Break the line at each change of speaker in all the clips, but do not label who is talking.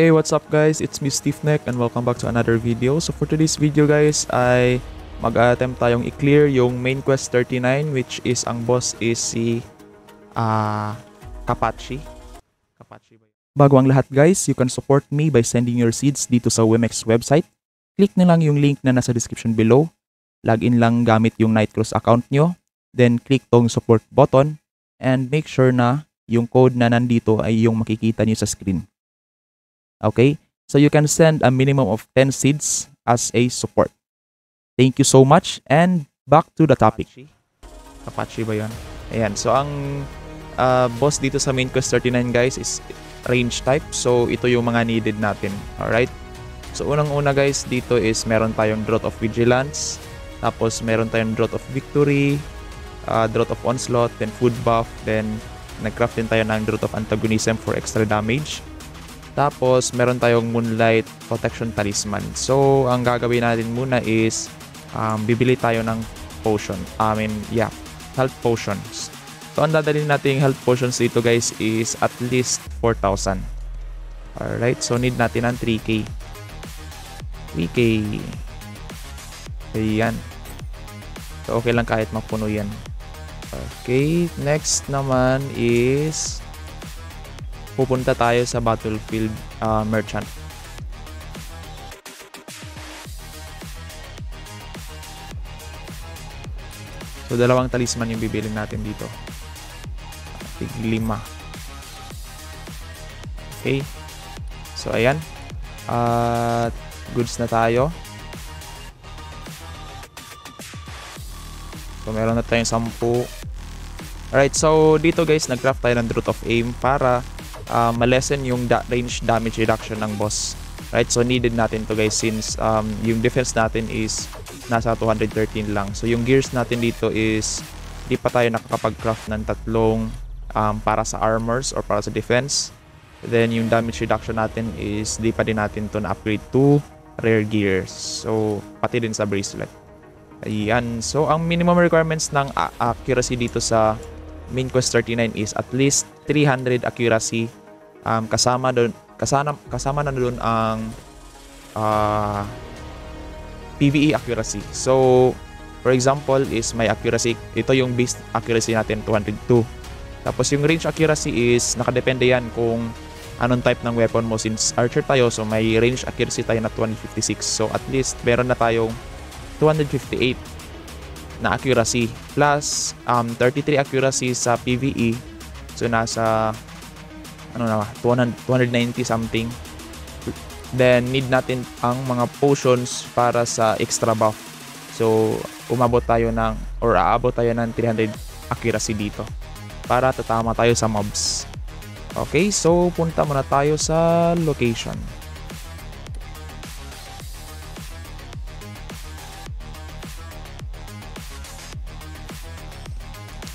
Hey, what's up guys? It's me Stiffneck and welcome back to another video. So for today's video guys ay mag-attempt tayong i-clear yung main quest 39 which is ang boss is si ah Kapachi. Kapachi ba? Bago ang lahat guys, you can support me by sending your seeds dito sa Wemex website. Click na lang yung link na nasa description below. Login lang gamit yung Nightcross account nyo. Then click tong support button and make sure na yung code na nandito ay yung makikita nyo sa screen. Okay? So you can send a minimum of 10 seeds as a support. Thank you so much and back to the topic. Apache ba yun? Ayan. So ang uh, boss dito sa main quest 39 guys is range type. So ito yung mga needed natin. Alright? So unang-una guys dito is meron tayong Drought of Vigilance. Tapos meron tayong Drought of Victory. Uh, Drought of Onslaught. Then Food Buff. Then nag-craft din tayo ng Drought of Antagonism for extra damage. Tapos, meron tayong Moonlight Protection Talisman. So, ang gagawin natin muna is um, bibili tayo ng potion. I mean, yeah, health potions. So, ang dadalhin natin health potions dito guys is at least 4,000. Alright, so need natin ng 3K. 3K. Ayan. So, okay lang kahit mapuno yan. Okay, next naman is pupunta tayo sa battlefield uh, merchant. So, dalawang talisman yung bibilin natin dito. Tig lima. Okay. So, ayan. At, uh, goods na tayo. So, meron na tayong sampu. Alright, so dito guys, nag-craft tayo ng Root of Aim para uh, malesen yung da- range damage reduction ng boss. Right? So needed natin to guys since um, yung defense natin is nasa 213 lang. So yung gears natin dito is di pa tayo nakakapag-craft ng tatlong um, para sa armors or para sa defense. Then yung damage reduction natin is di pa din natin to na-upgrade to rare gears. So pati din sa bracelet. Ayan. So ang minimum requirements ng accuracy dito sa main quest 39 is at least 300 accuracy um, kasama doon kasama kasama na doon ang uh, PVE accuracy. So for example is my accuracy ito yung base accuracy natin 202. Tapos yung range accuracy is nakadepende yan kung anong type ng weapon mo since archer tayo so may range accuracy tayo na 256. So at least meron na tayong 258 na accuracy plus um, 33 accuracy sa PVE so nasa ano na 200, 290 something. Then need natin ang mga potions para sa extra buff. So umabot tayo ng or aabot tayo ng 300 accuracy dito. Para tatama tayo sa mobs. Okay so punta muna tayo sa location.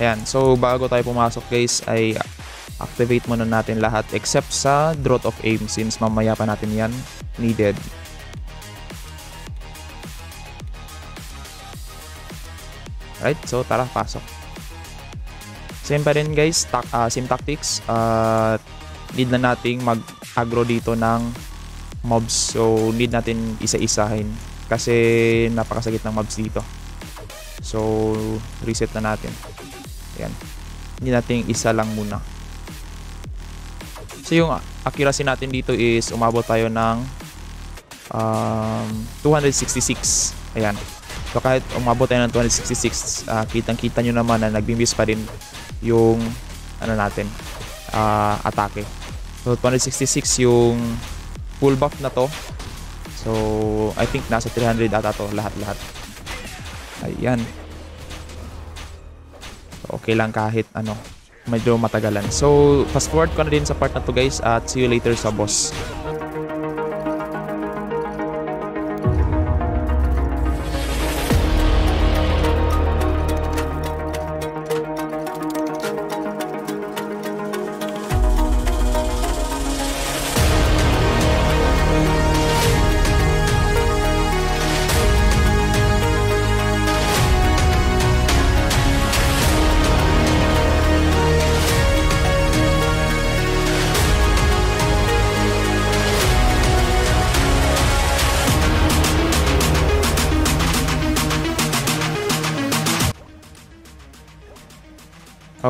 Ayan, so bago tayo pumasok guys ay activate muna natin lahat except sa Drought of Aim since mamaya pa natin yan needed. Right, so tara, pasok. Same pa rin guys, ta- uh, same tactics. Uh, need na nating mag-agro dito ng mobs. So, need natin isa-isahin kasi napakasakit ng mobs dito. So, reset na natin. Ayan. Hindi natin isa lang muna. So yung accuracy natin dito is umabot tayo ng um, 266. Ayan. So kahit umabot tayo ng 266, uh, kitang-kita nyo naman na nagbimbis pa rin yung ano natin, uh, atake. So 266 yung full buff na to. So I think nasa 300 ata to lahat-lahat. Ayan okay lang kahit ano, medyo matagalan. So, fast forward ko na din sa part na to guys at see you later sa boss.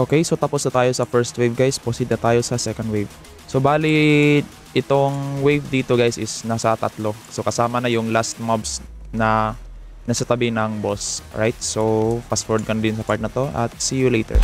Okay, so tapos na tayo sa first wave guys. Proceed na tayo sa second wave. So bali, itong wave dito guys is nasa tatlo. So kasama na yung last mobs na nasa tabi ng boss. Right? So fast forward ka na din sa part na to at see you later.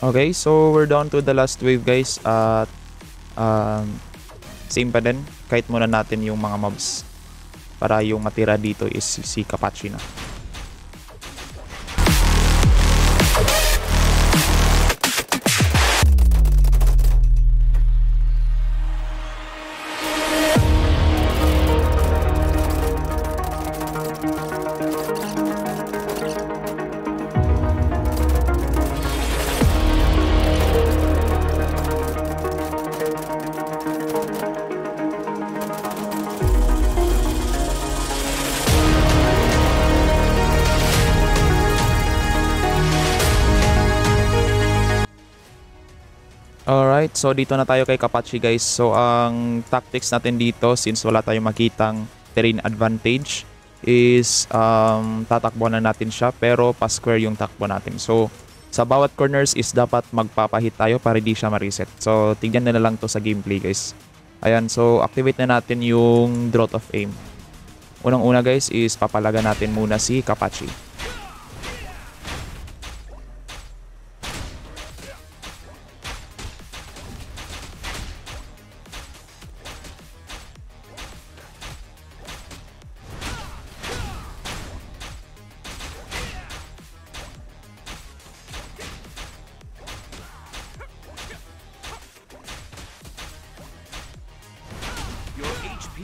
Okay, so we're down to the last wave guys at um, same pa din. Kahit muna natin yung mga mobs para yung matira dito is si Kapachi na. Alright, so dito na tayo kay Kapachi guys. So ang tactics natin dito since wala tayong makitang terrain advantage is um, tatakbo na natin siya pero pa-square yung takbo natin. So sa bawat corners is dapat magpapahit tayo para di siya ma-reset. So tignan na lang to sa gameplay guys. Ayan, so activate na natin yung drought of aim. Unang-una guys is papalaga natin muna si Kapachi.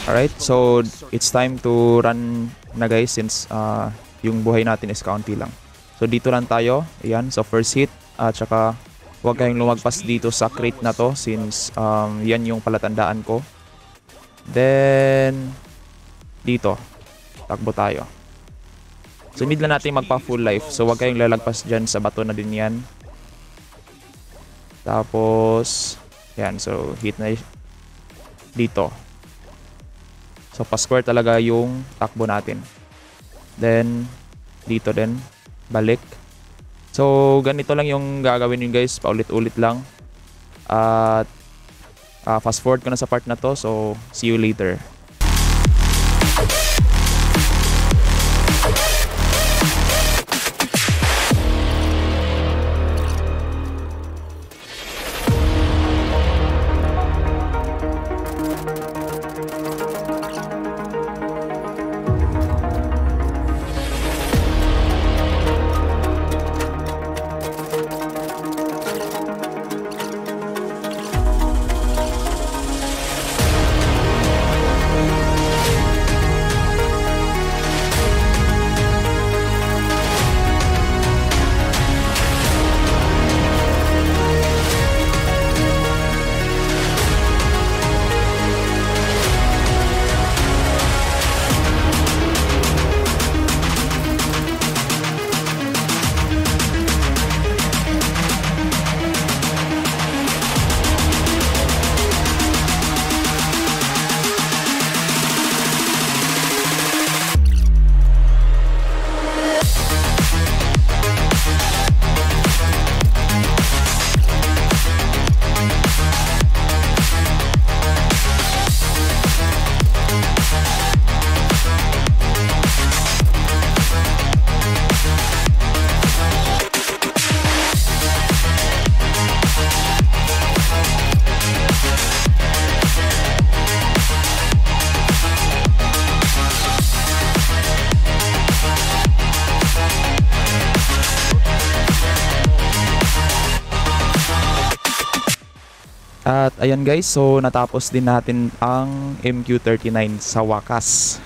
Alright, so it's time to run na guys since uh, yung buhay natin is kaunti lang. So dito lang tayo, ayan, so first hit at saka huwag kayong lumagpas dito sa crate na to since um, yan yung palatandaan ko. Then, dito, takbo tayo. So need lang natin magpa full life, so huwag kayong lalagpas dyan sa bato na din yan. Tapos, yan, so hit na dito. So, pa-square talaga yung takbo natin. Then, dito din. Balik. So, ganito lang yung gagawin yun guys. Paulit-ulit lang. At, uh, fast forward ko na sa part na to. So, see you later. At ayan guys, so natapos din natin ang MQ-39 sa wakas.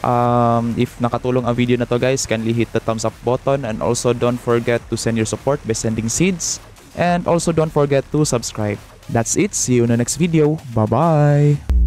Um, if nakatulong ang video na to guys, kindly hit the thumbs up button and also don't forget to send your support by sending seeds and also don't forget to subscribe. That's it. See you in the next video. Bye-bye.